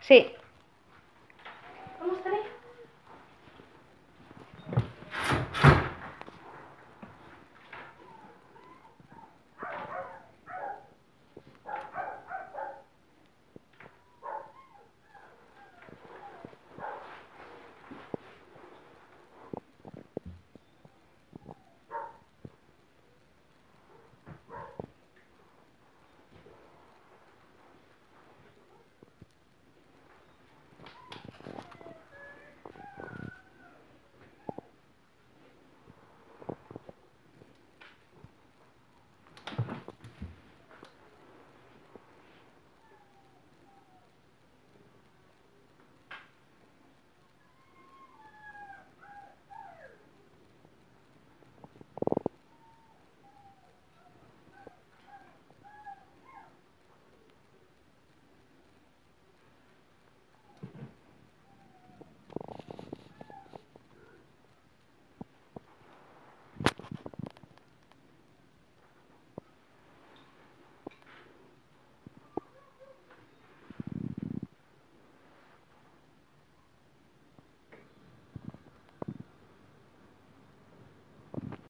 Sí.